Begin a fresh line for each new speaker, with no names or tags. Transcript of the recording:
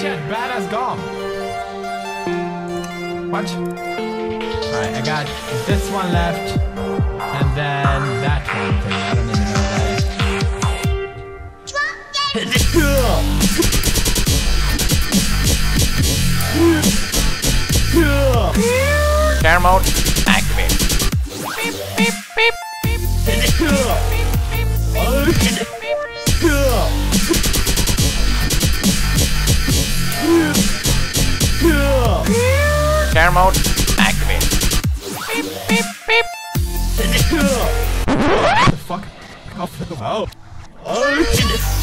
shit, badass gum. What? Alright, I got this one left, and then that one thing. I don't even know what that is.
Chair mode activate. Chair mode activate.
What the fuck? Oh.